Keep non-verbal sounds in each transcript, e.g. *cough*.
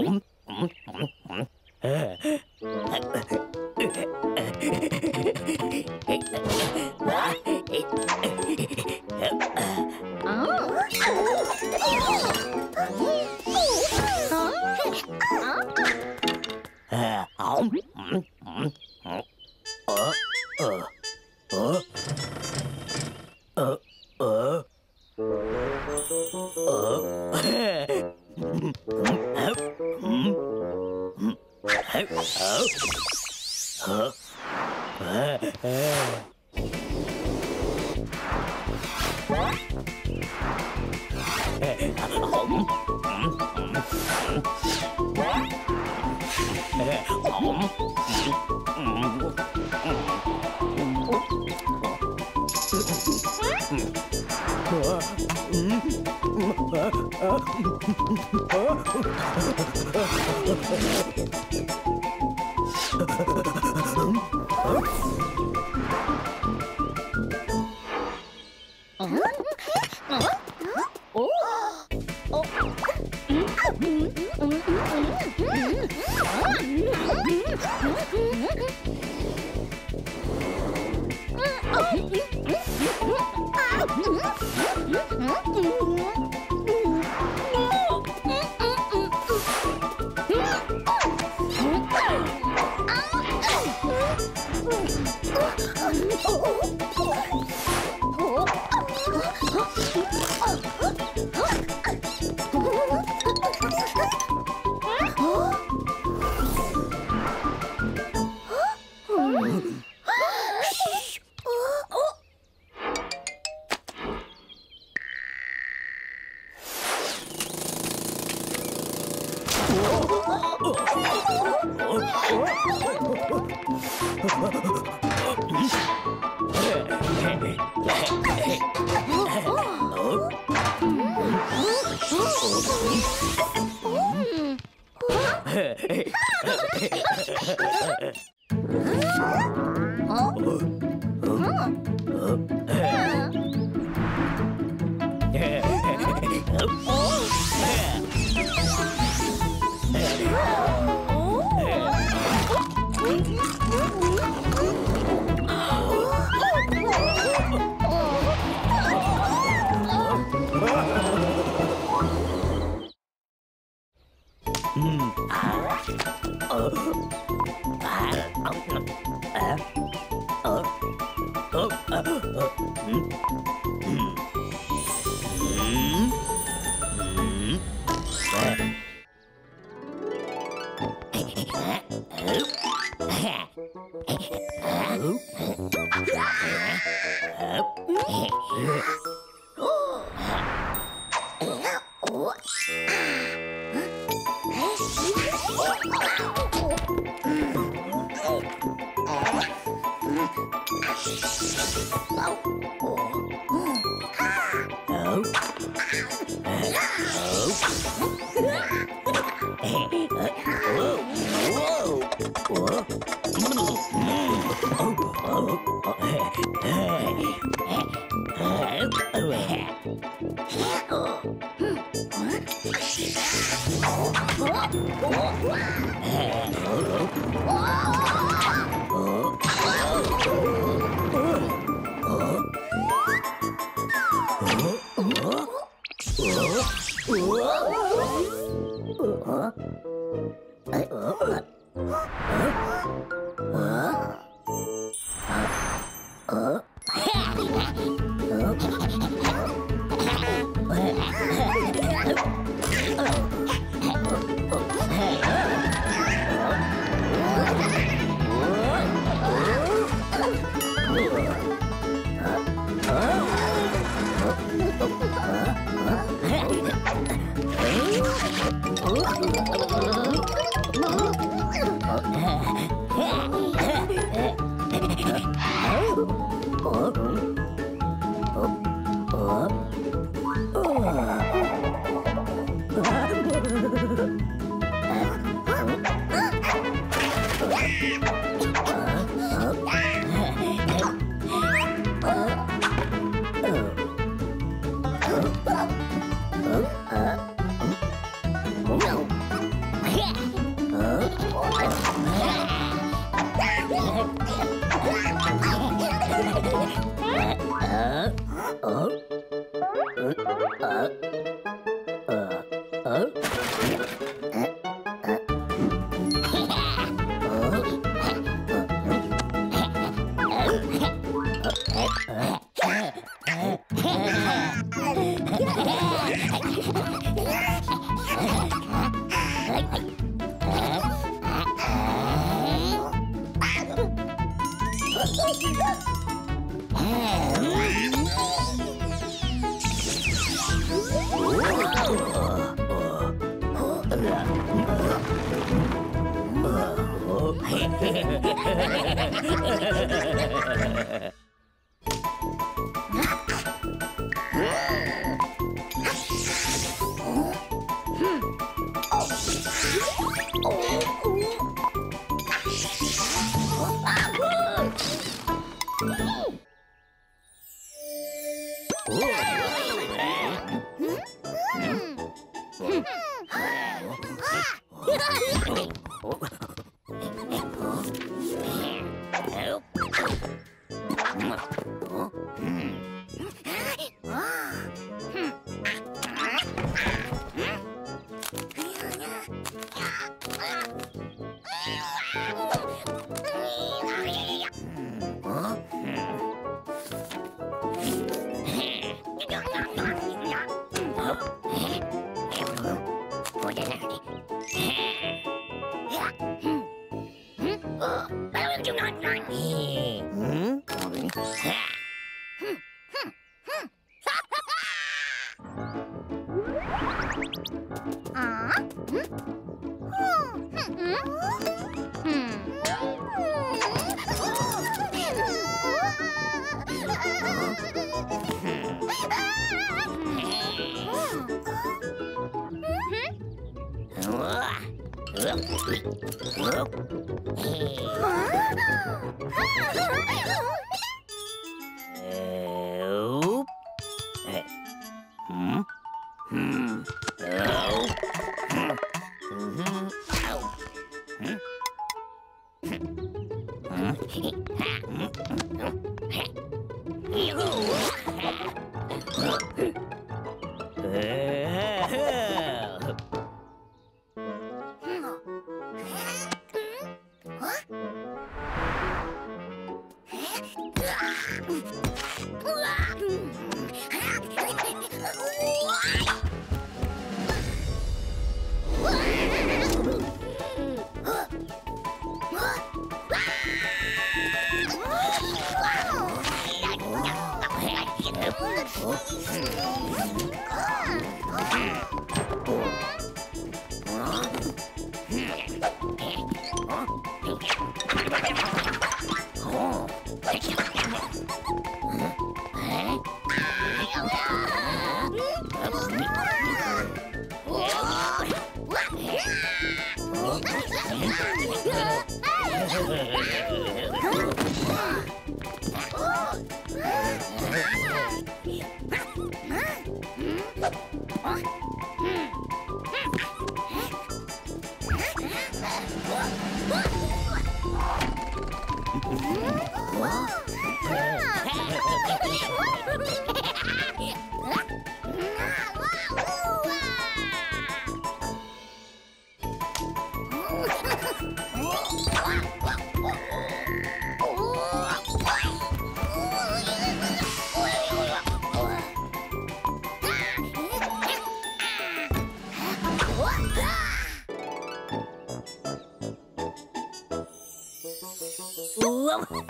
음? 음? Oh, Ah! *laughs*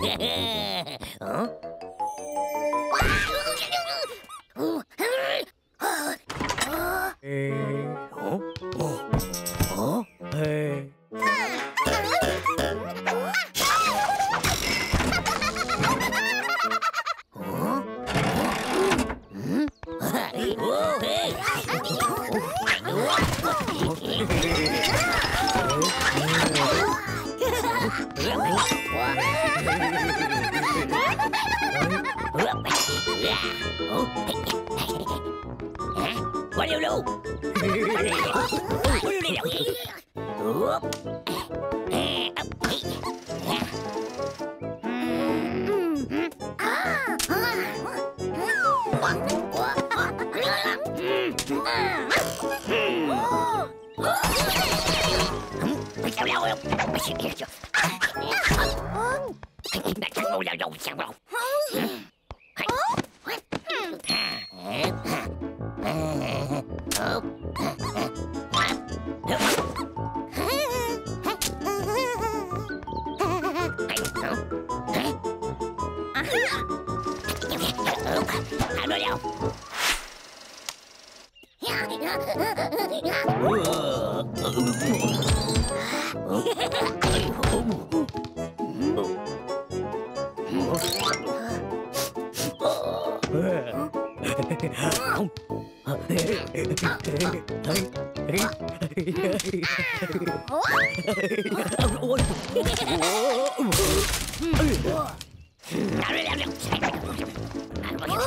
Yeah. *laughs*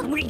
Ой.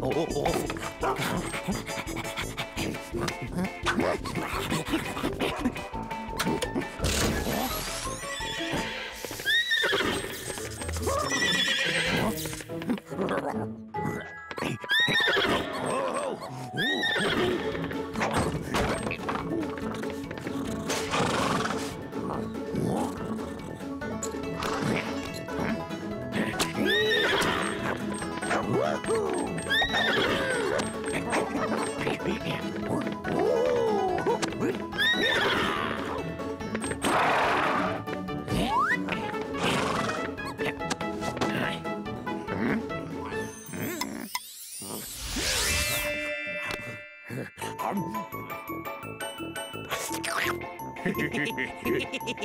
Oh, oh, oh.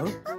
tomorrow.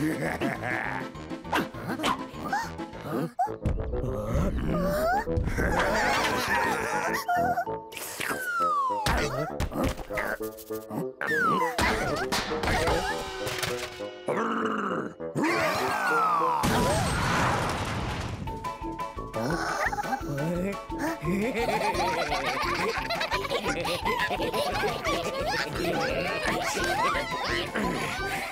Yeah. *laughs*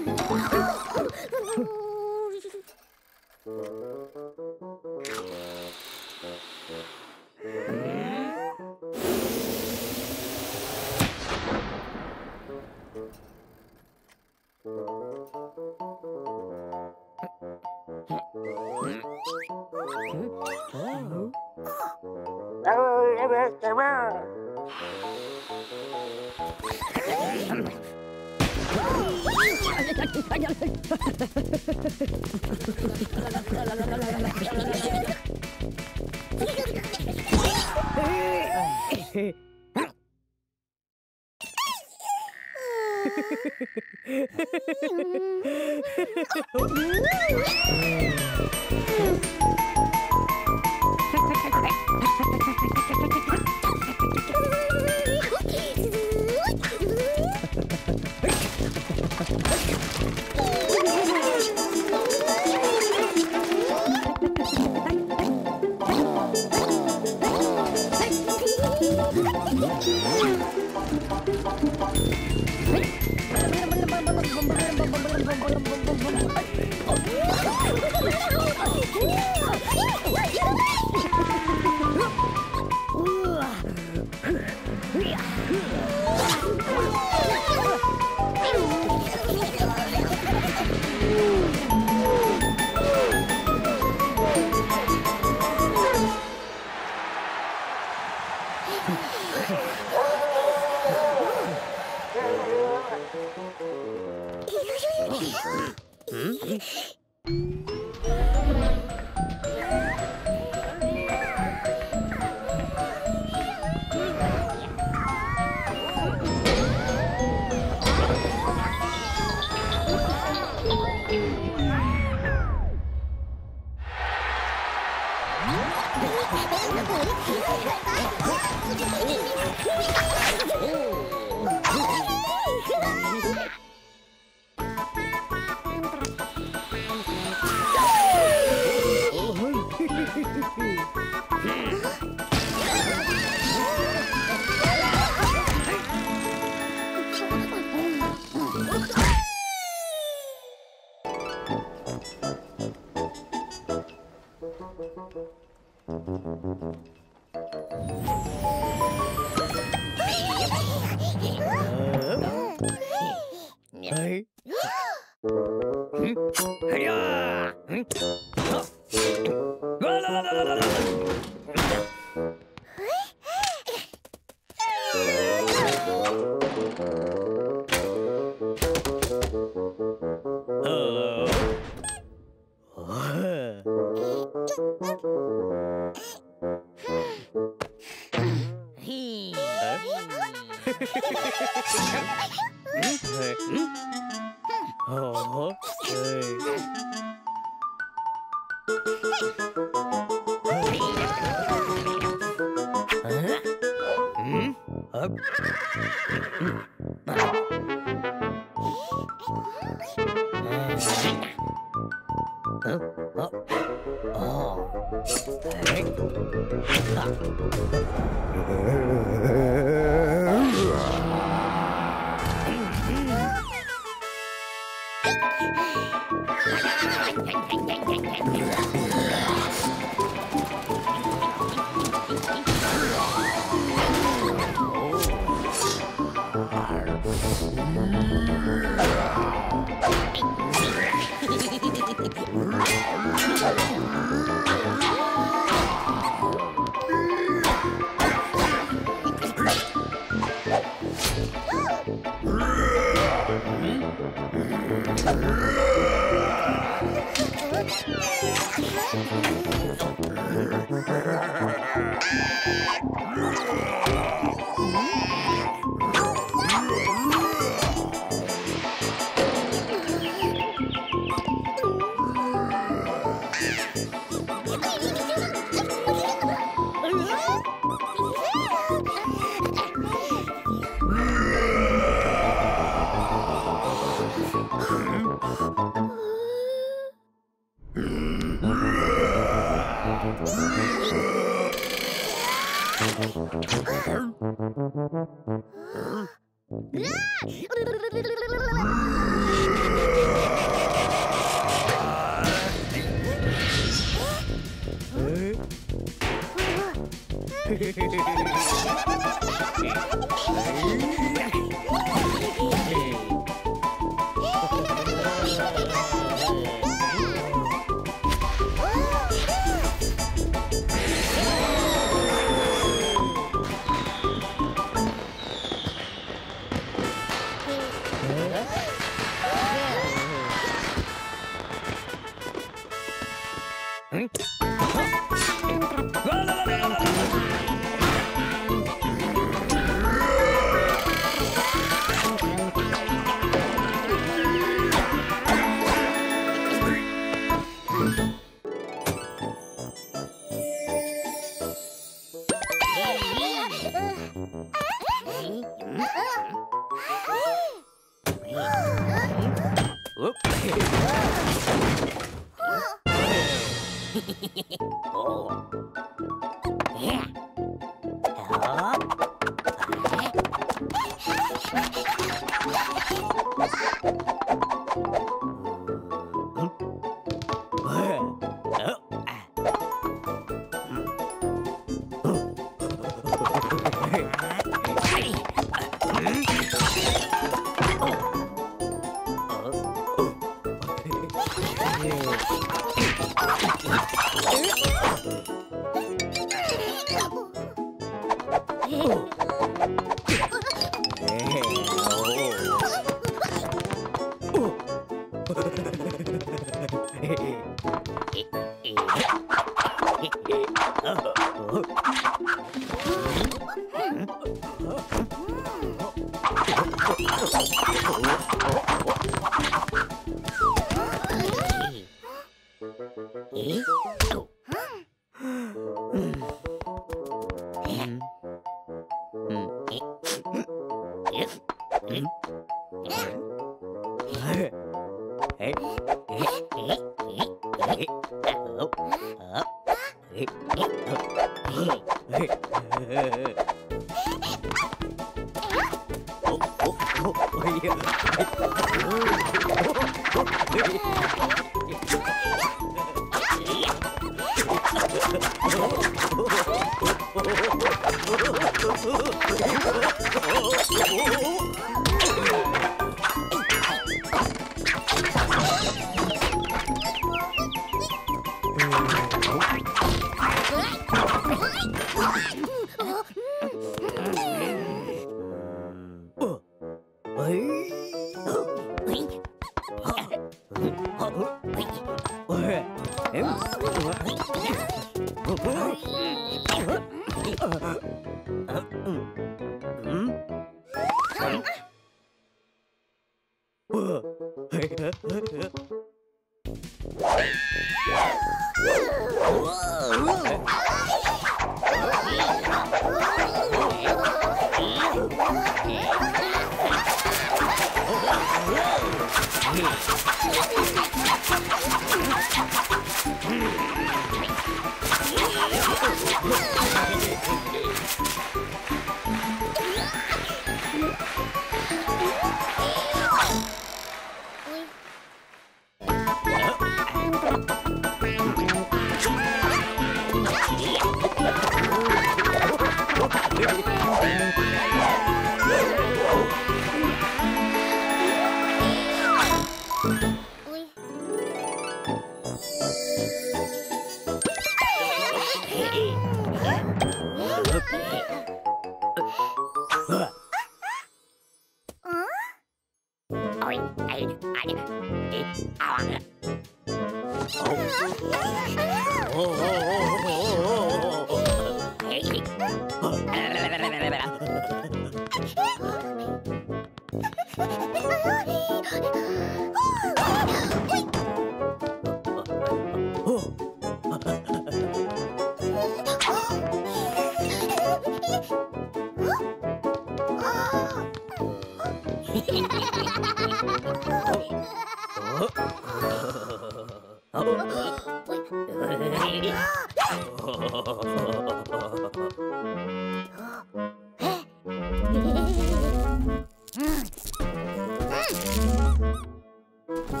うん。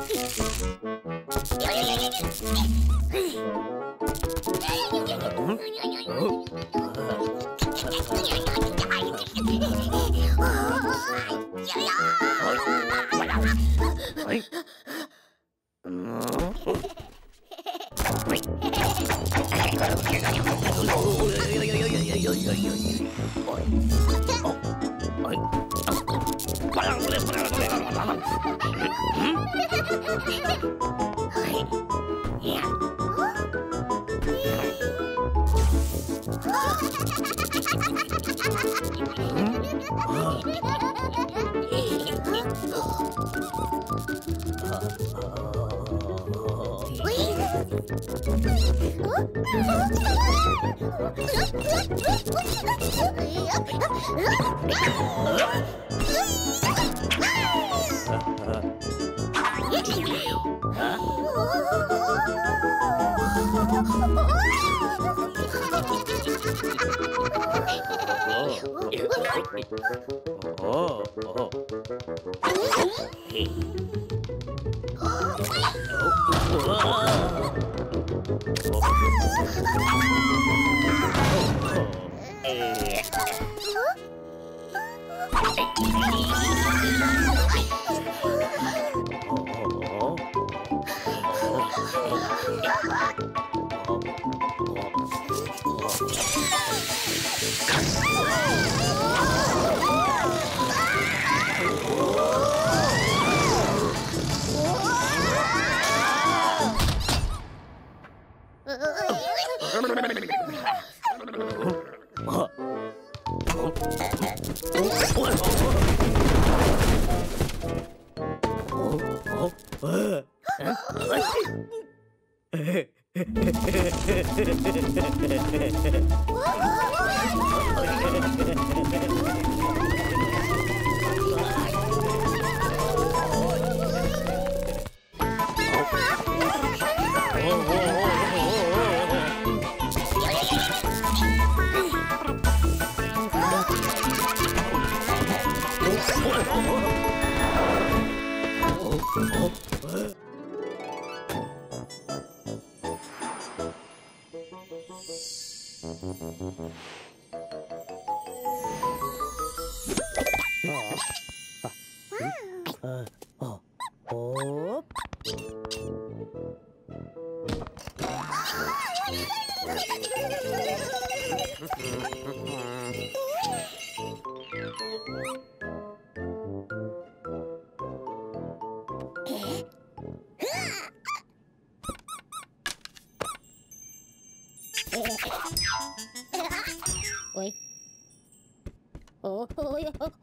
Ôi Ôi *laughs* ôi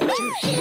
Oh,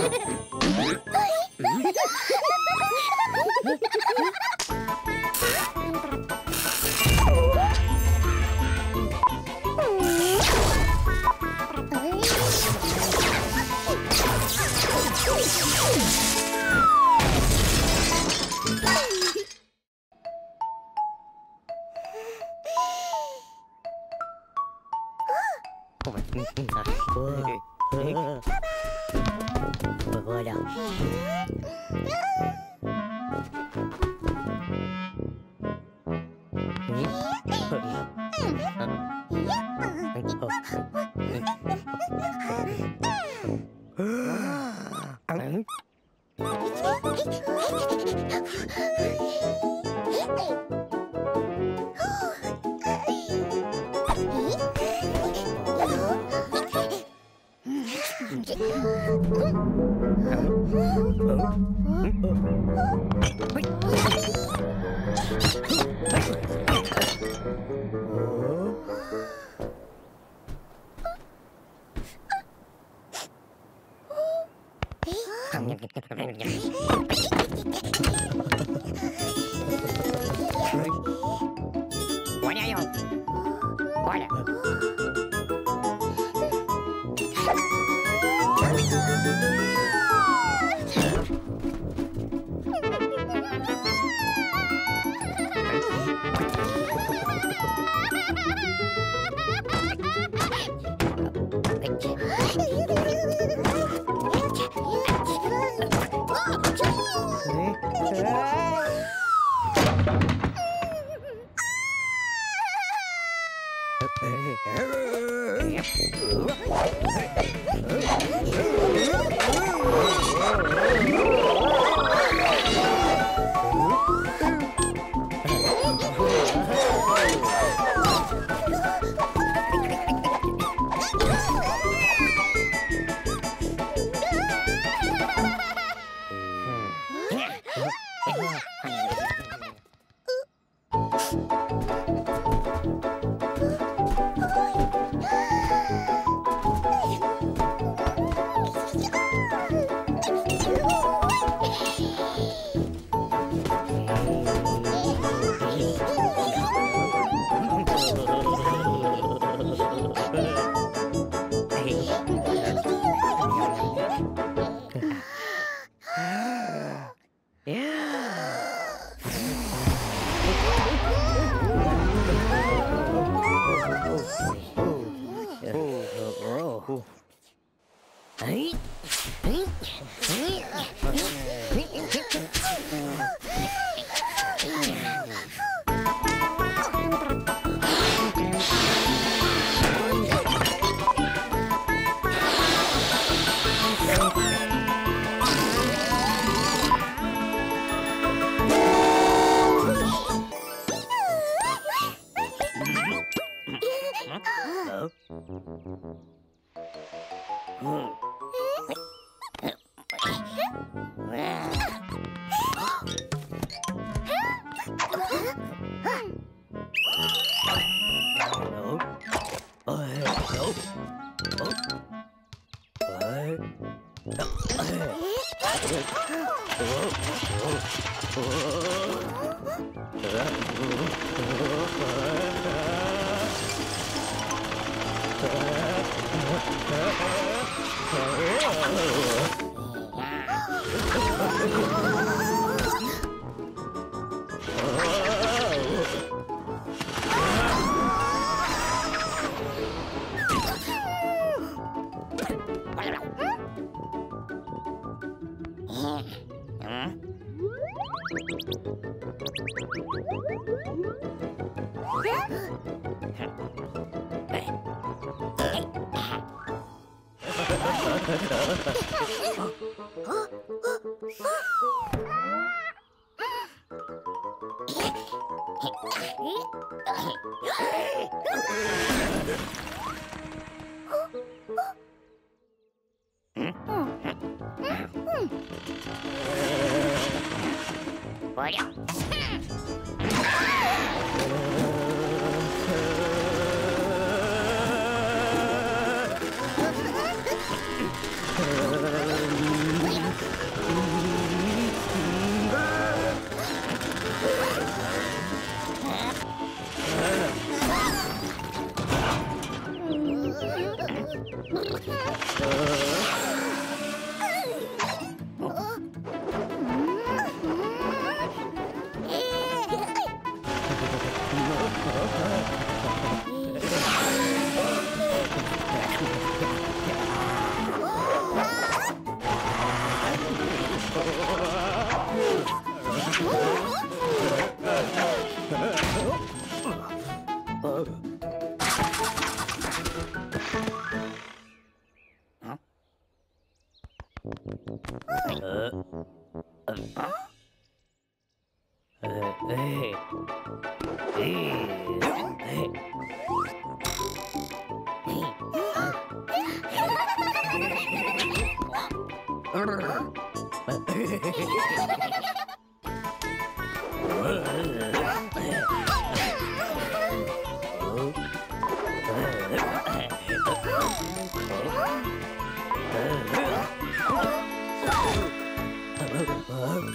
Ah!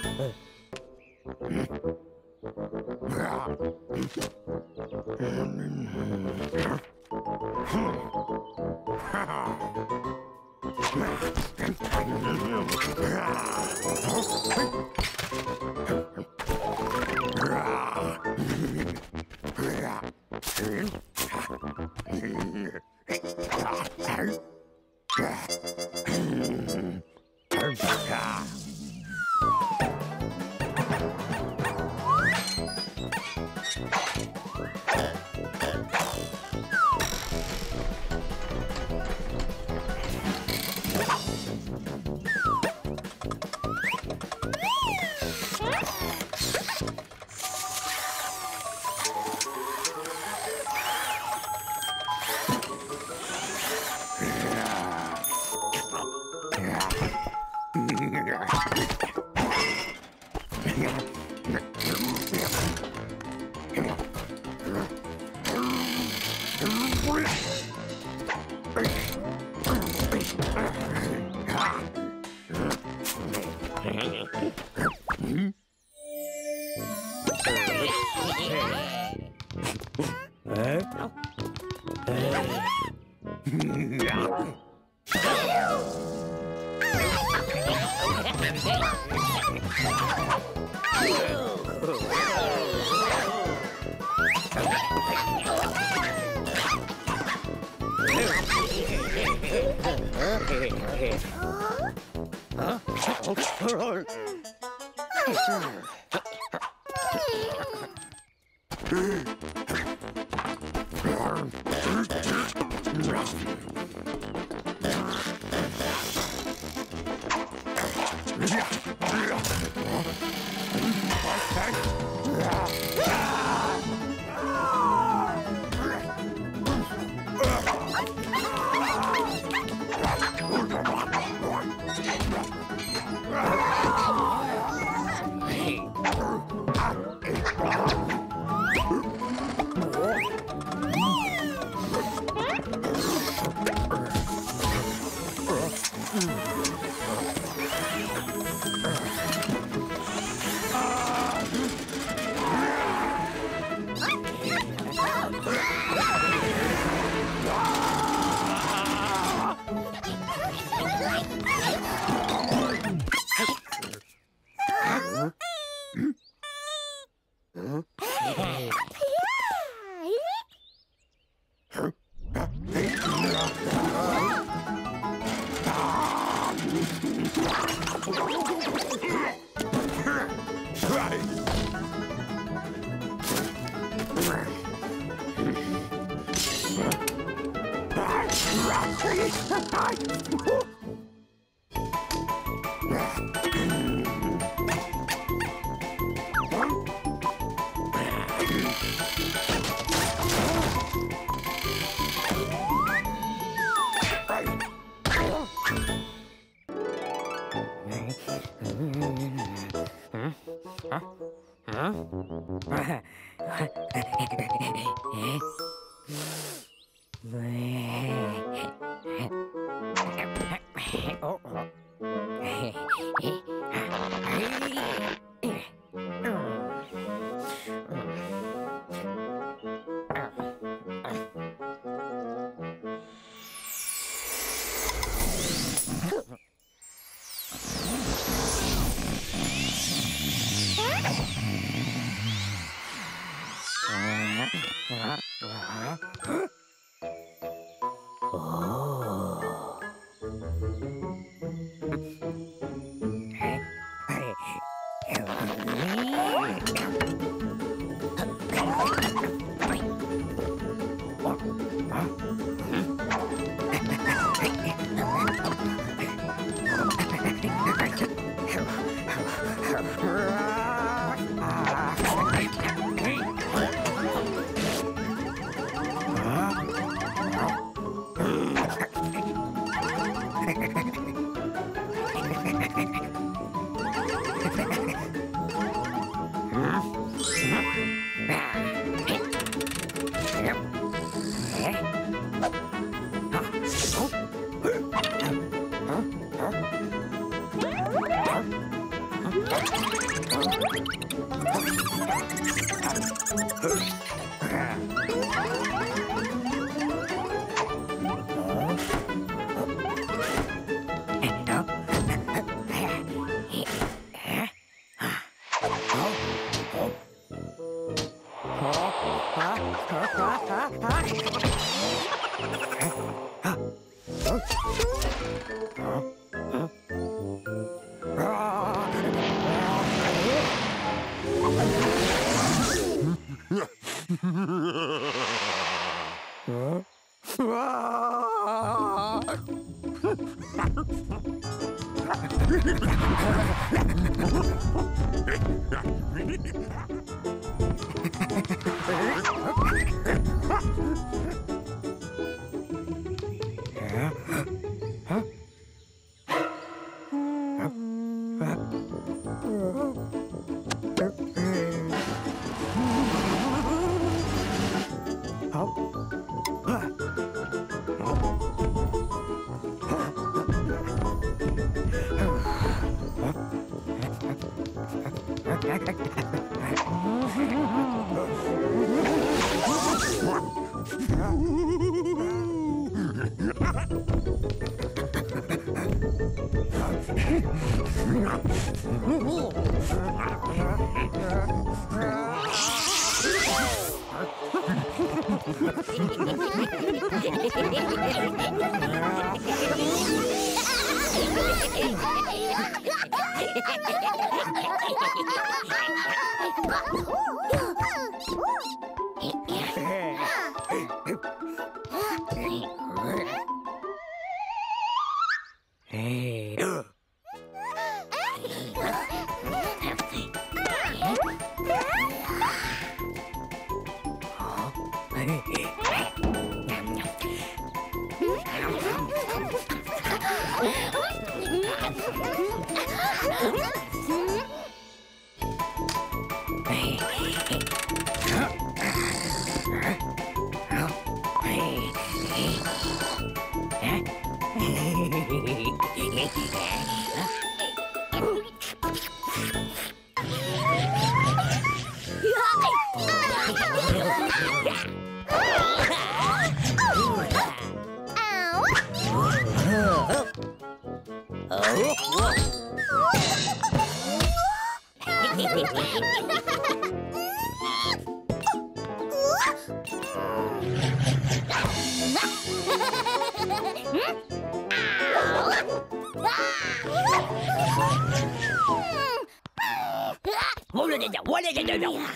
What did you do? What did you do?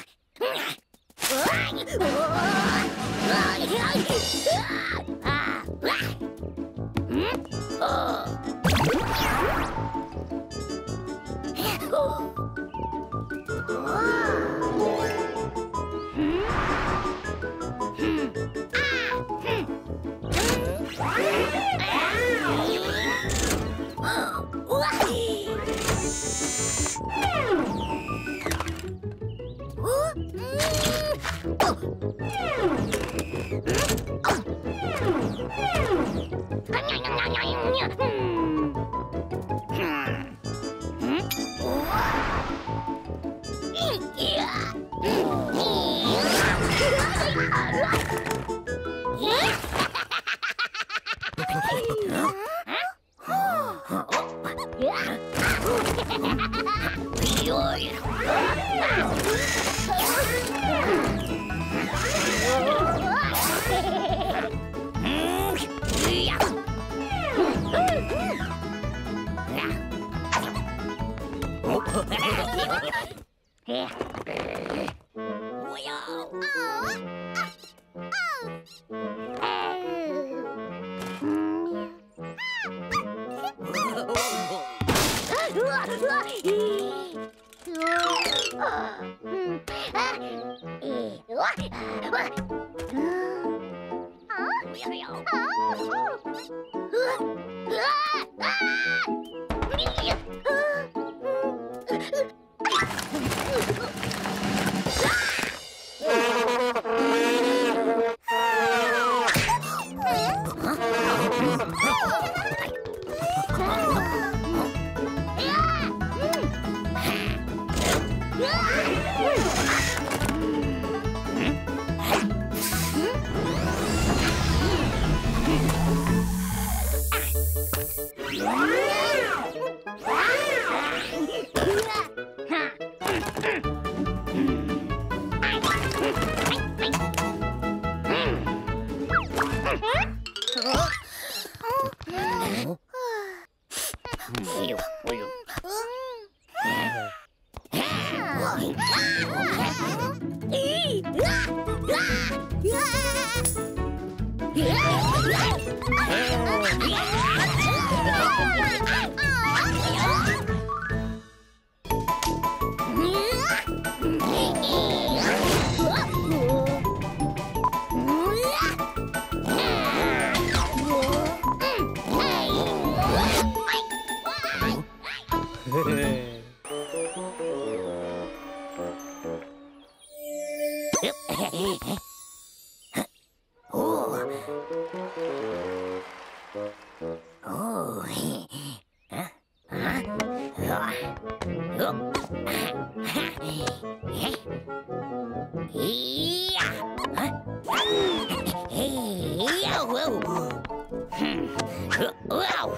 Whoa.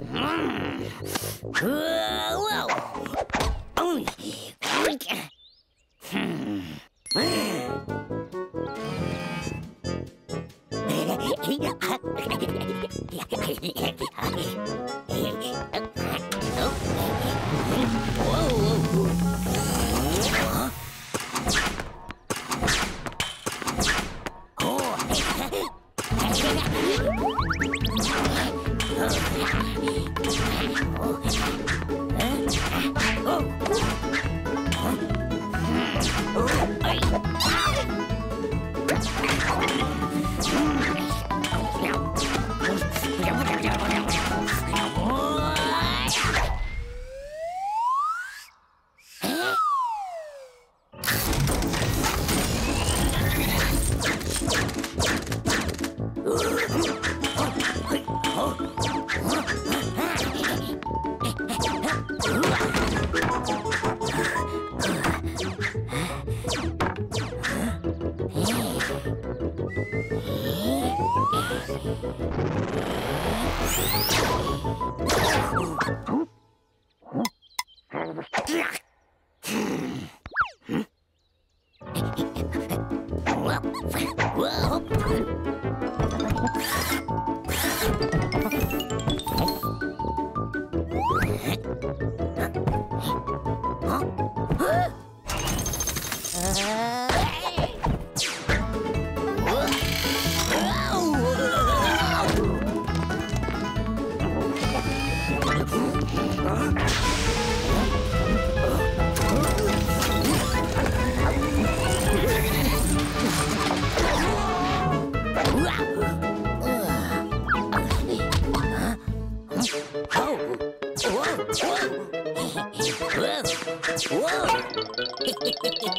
Hmm.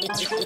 Thank you.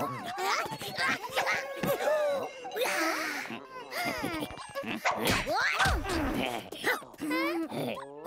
What? *laughs* *laughs*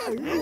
Oh,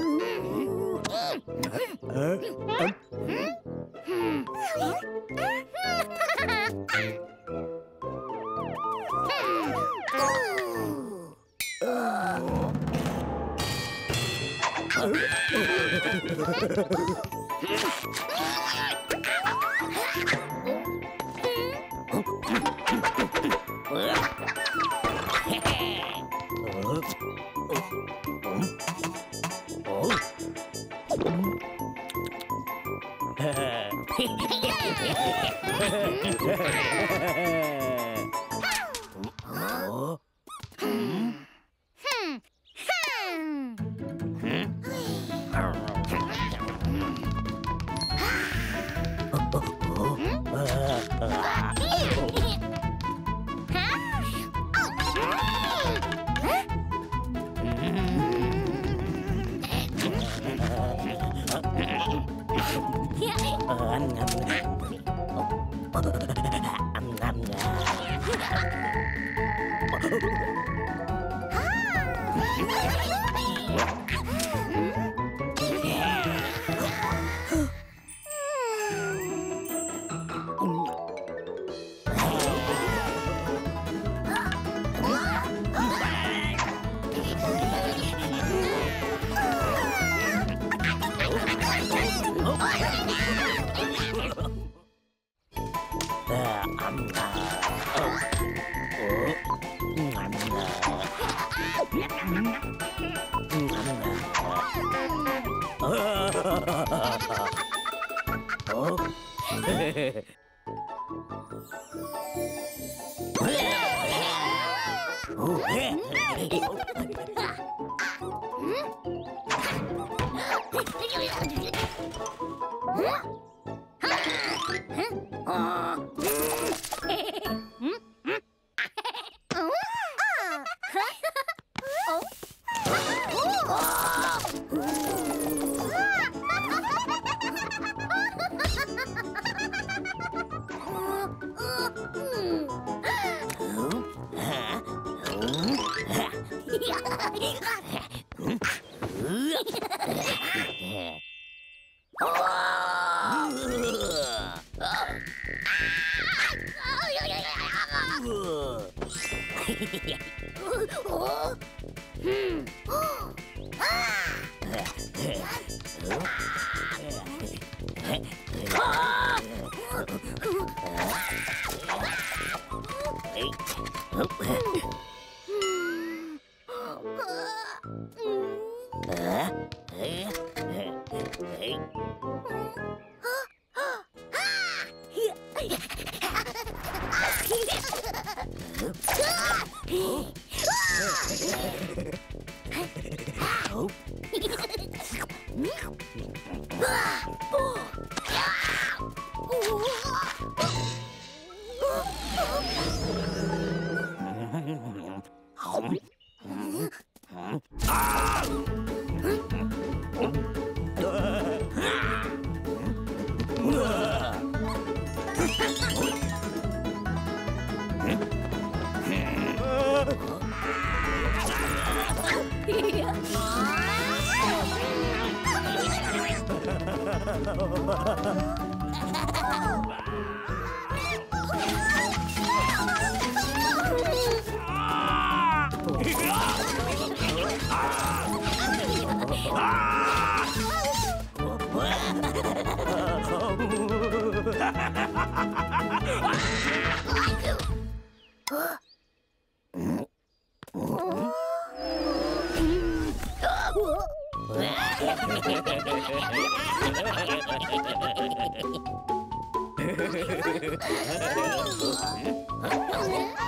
Ah!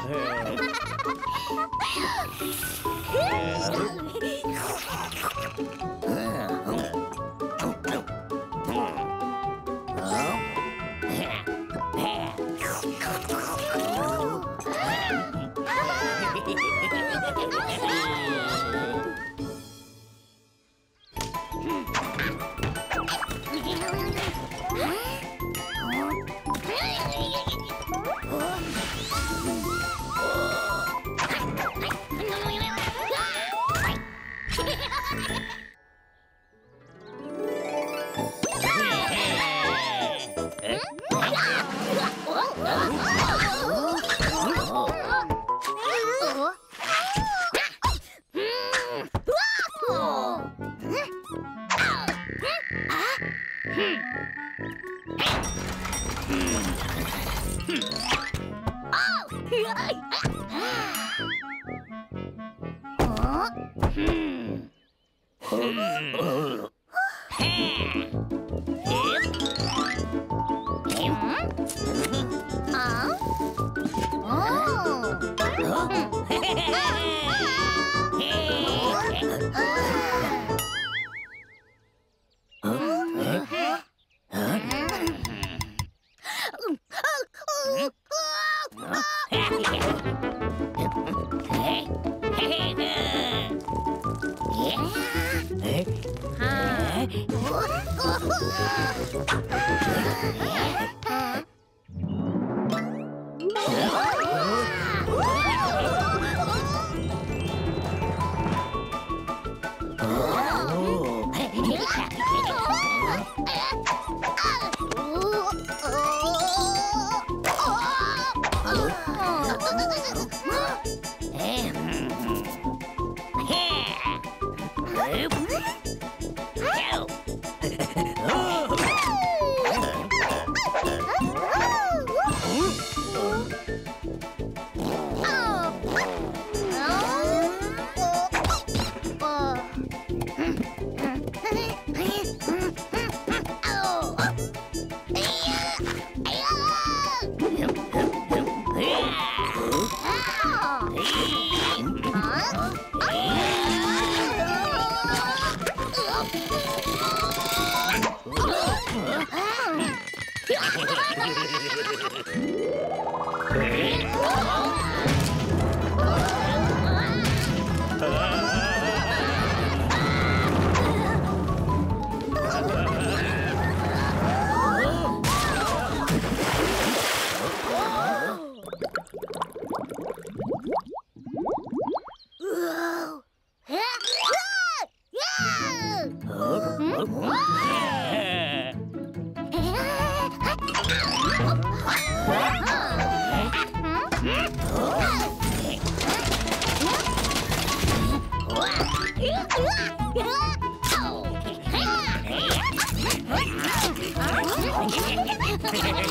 Hmm? Ha ha ha!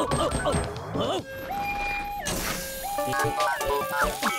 어, 어, 어, 어.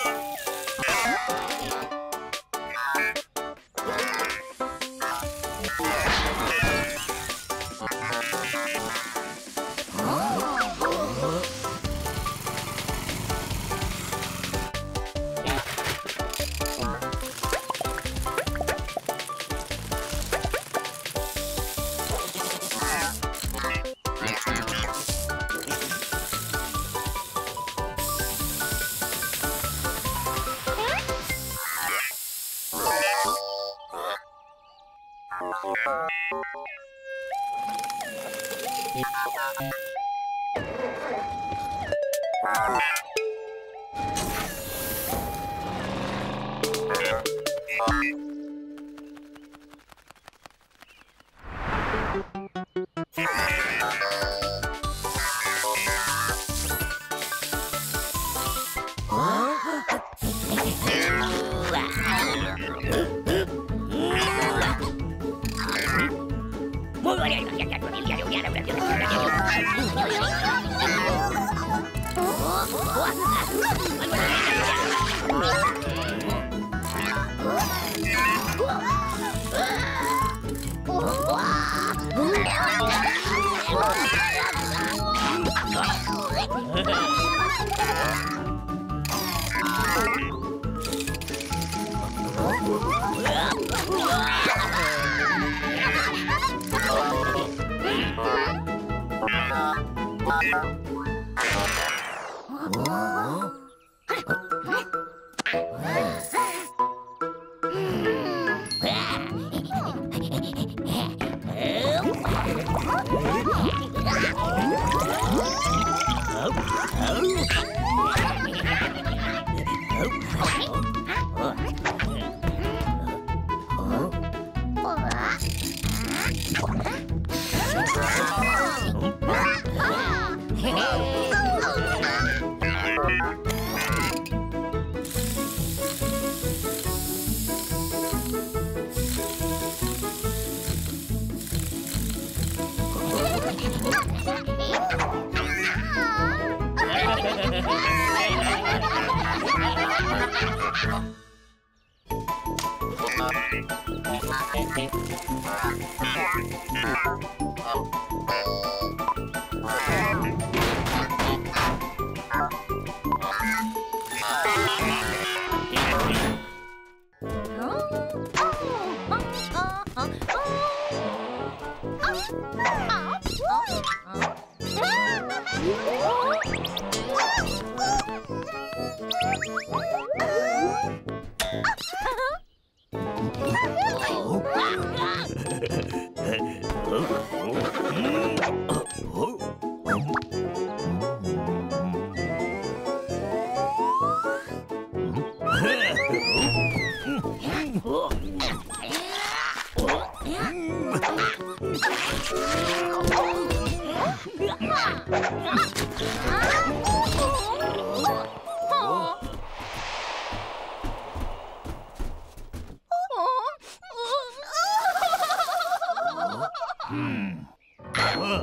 Yeah.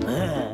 hmm,